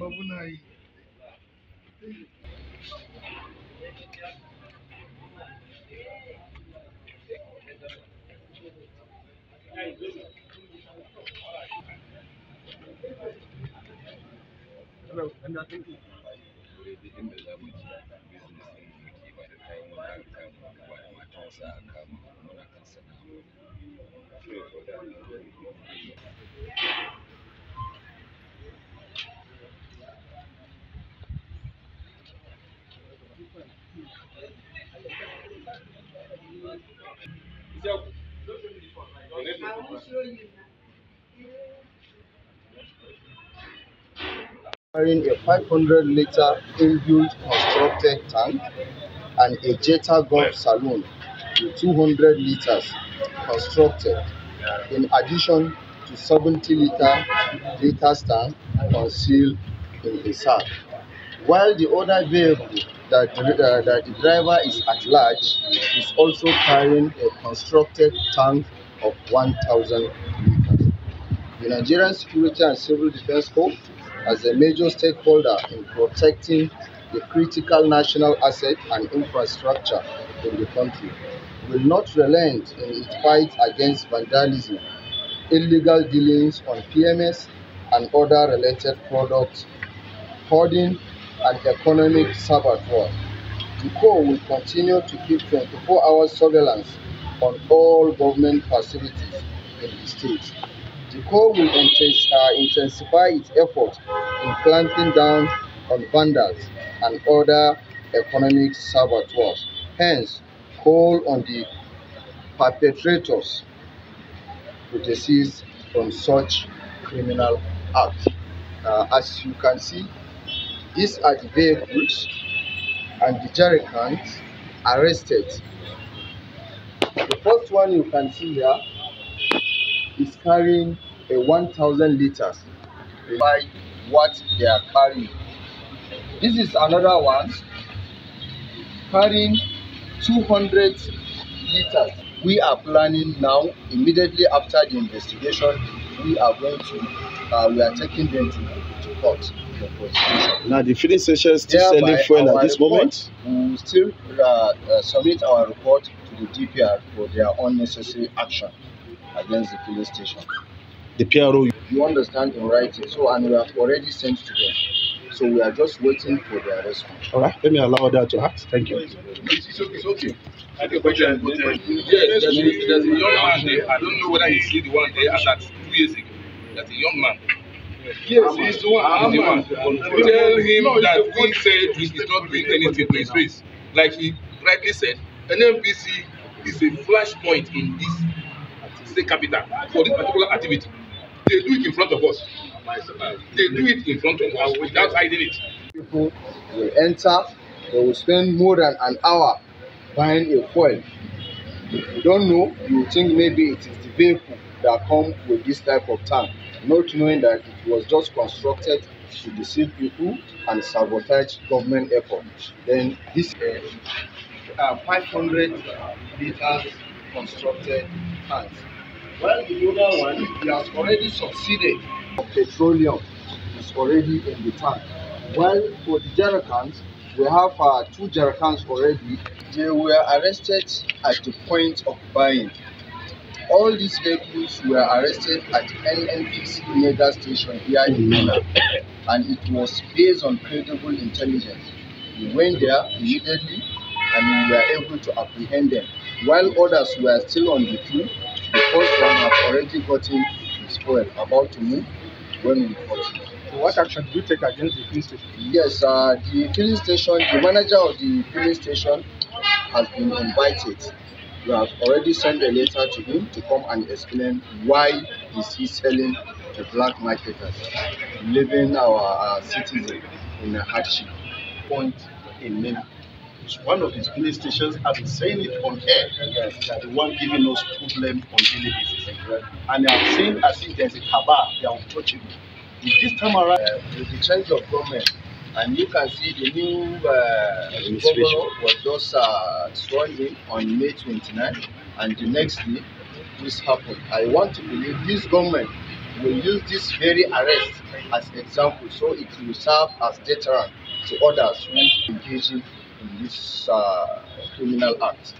ba muna yi. inda za carrying a 500 liter inbuilt constructed tank and a Jetta Golf Saloon with 200 liters constructed, in addition to 70 liter liters tank concealed in the sack. While the other vehicle that, uh, that the driver is at large is also carrying a constructed tank of 1,000 liters. The Nigerian Security and Civil Defense Corps, as a major stakeholder in protecting the critical national asset and infrastructure in the country, will not relent in its fight against vandalism, illegal dealings on PMS and other related products, hoarding, and economic sabotage. The Corps will continue to keep 24 hour surveillance on all government facilities in the state. The Corps will uh, intensify its efforts in clamping down on vandals and other economic saboteurs. Hence, call on the perpetrators to desist from such criminal acts. Uh, as you can see, these are the vehicles and the jerrycans arrested. The first one you can see here is carrying a 1000 liters by what they are carrying. This is another one carrying 200 liters. We are planning now, immediately after the investigation, we are going to, uh, we are taking them to, to court. Now the filling station is still Thereby, selling fuel at this report, moment. We still uh, uh, submit our report to the DPR for their unnecessary action against the police station. The PRO. You understand in writing, so and we have already sent to them. So we are just waiting for their response. All right. Let me allow that to ask. Thank you. It's, it's, it's okay. I think question, yes, there's a, there's a young man there. I don't know whether you see the one there as at two years ago. That's a young man. Yes, he's the one. He's the one. Tell him that we said he is not doing anything to his face. Like he rightly said, NNPC is a flashpoint in this state capital for this particular activity. They do it in front of us. They do it in front of us without hiding it. People will enter, they will spend more than an hour buying a coil. If you don't know, you think maybe it is the vehicle that come with this type of tank, not knowing that it was just constructed to deceive people and sabotage government effort. Then this uh, uh, 500 liters constructed tanks. While the other one, he has already succeeded. Petroleum is already in the tank. While for the jerrycans, we have uh, two jerrycans already. They were arrested at the point of buying. All these vehicles were arrested at NNPC mega station here in Minna, and it was based on credible intelligence. We went there immediately and we were able to apprehend them. While others were still on the queue, the first one had already gotten his fuel about to move when we caught him. What action did you take against the police station? Yes, uh, the filling station, the manager of the filling station has been invited. We have already sent a letter to him to come and explain why is he selling to black marketers, leaving our uh, citizens in a hardship. point in name. It's one of his police stations. I've been saying it on air. Yes, they the one giving us problem on daily basis. And I'm saying as if there's a cabal, they are untouchable. This time around, Uh, with the change of government, and you can see the new uh, governor was just uh, sworn in on May 29, and the next day this happened. I want to believe this government will use this very arrest as example so it will serve as deterrent to others who engaging in this uh, criminal act.